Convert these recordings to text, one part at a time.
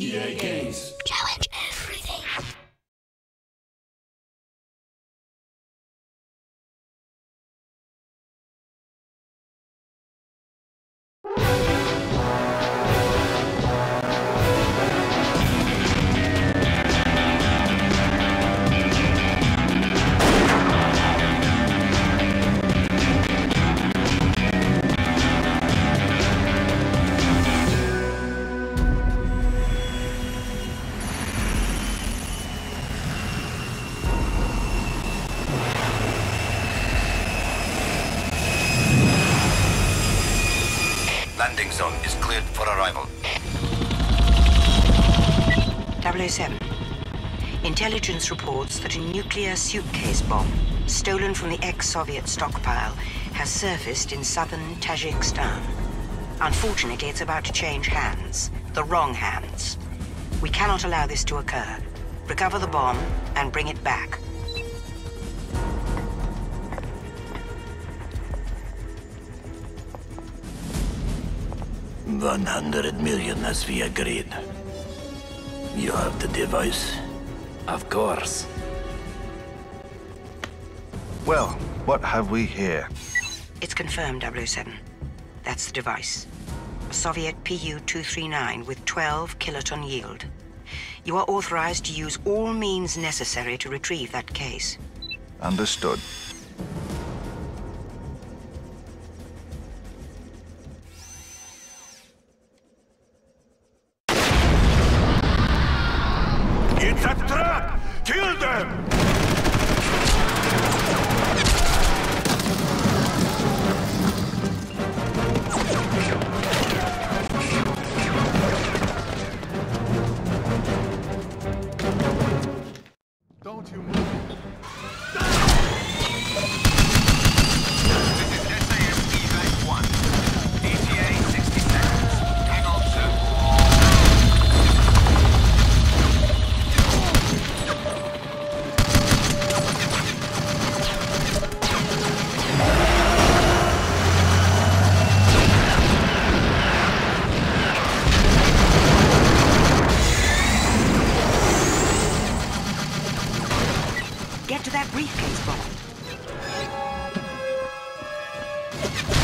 EA Games. Intelligence reports that a nuclear suitcase bomb, stolen from the ex-Soviet stockpile, has surfaced in southern Tajikistan. Unfortunately, it's about to change hands. The wrong hands. We cannot allow this to occur. Recover the bomb and bring it back. One hundred million as we agreed. You have the device? Of course. Well, what have we here? It's confirmed, 007. That's the device. A Soviet PU-239 with 12 kiloton yield. You are authorized to use all means necessary to retrieve that case. Understood. Kill them! you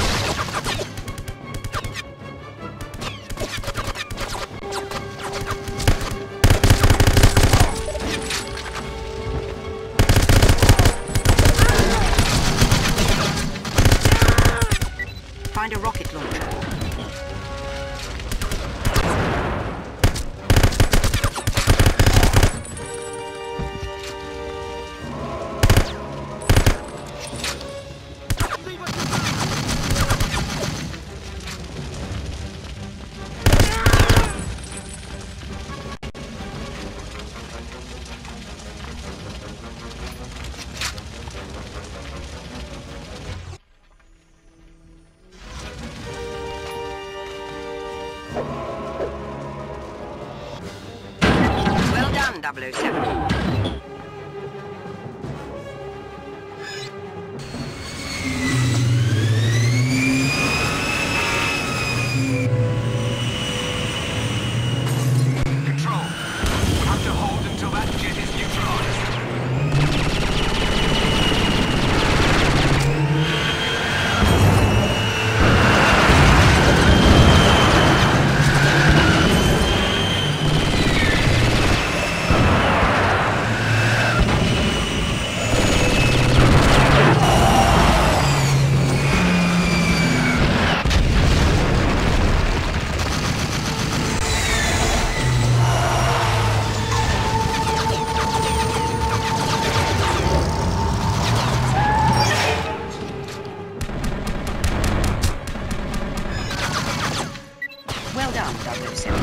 Done, 007.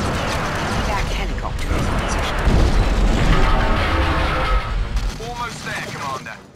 Back helicopter is in position. Almost there, Commander.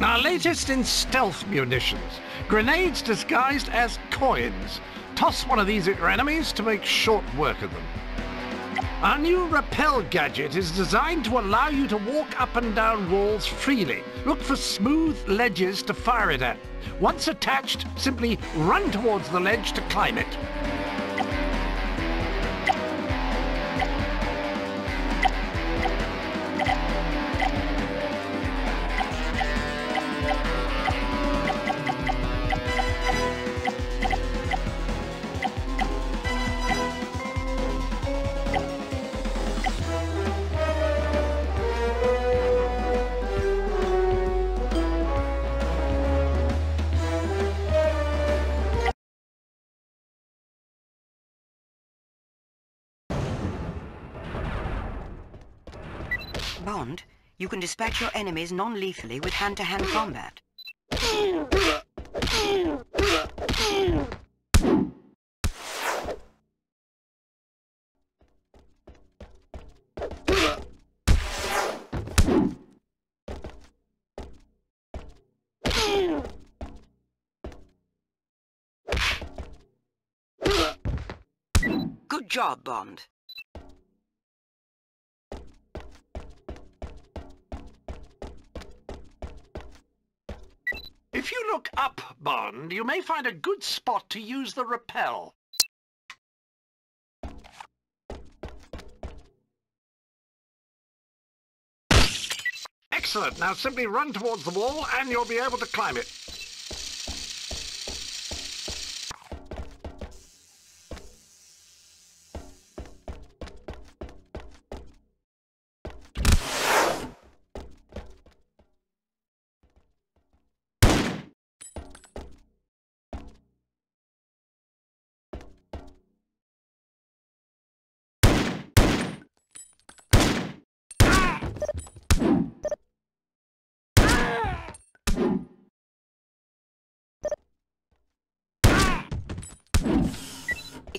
Our latest in stealth munitions. Grenades disguised as coins. Toss one of these at your enemies to make short work of them. Our new rappel gadget is designed to allow you to walk up and down walls freely. Look for smooth ledges to fire it at. Once attached, simply run towards the ledge to climb it. Bond, you can dispatch your enemies non-lethally with hand-to-hand combat. Good job, Bond. Look up, Bond, you may find a good spot to use the rappel. Excellent. Now simply run towards the wall and you'll be able to climb it.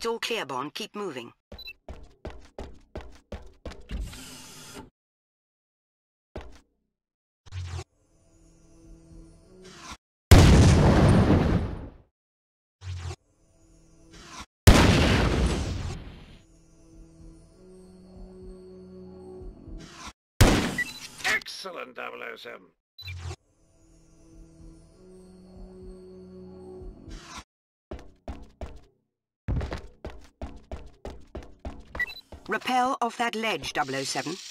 It's all clear, Bond. Keep moving. Excellent, 007. Rappel off that ledge, 007.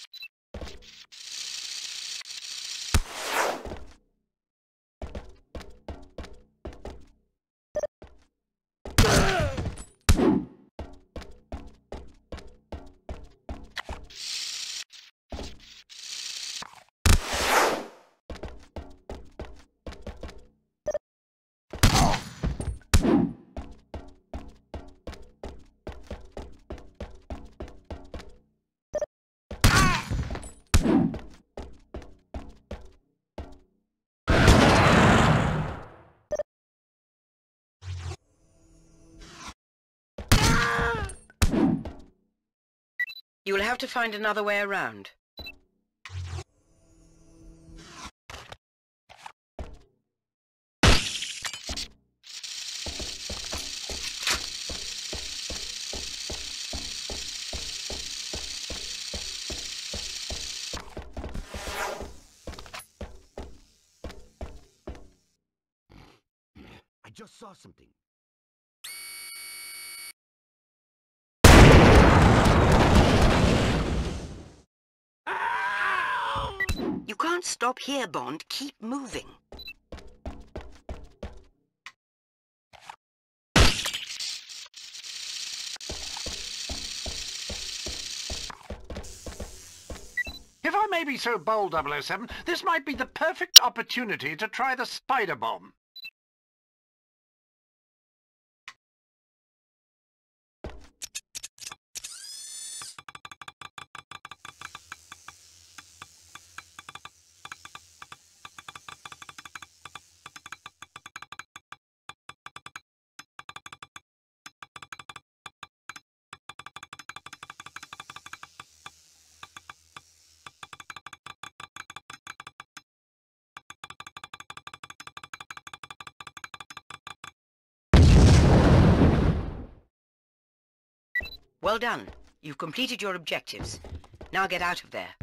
You'll have to find another way around. I just saw something. Can't stop here, Bond. Keep moving. If I may be so bold, 007, this might be the perfect opportunity to try the spider bomb. Well done. You've completed your objectives. Now get out of there.